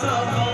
Yes,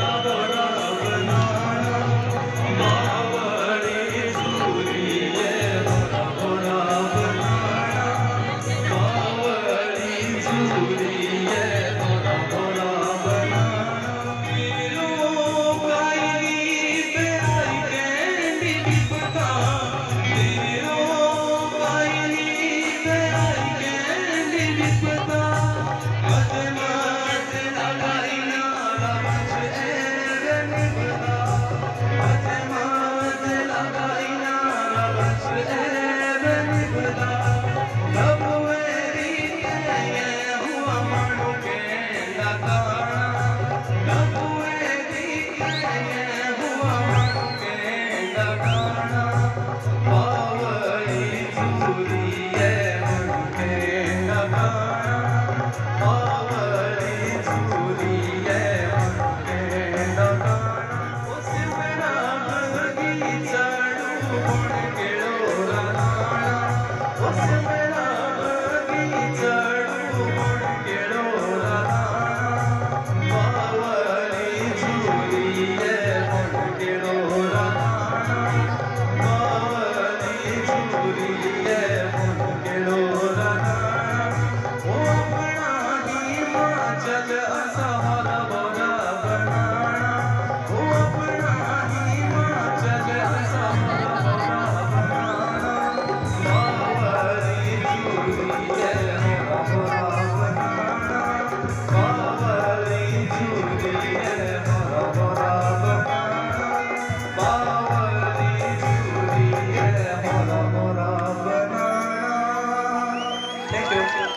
सहा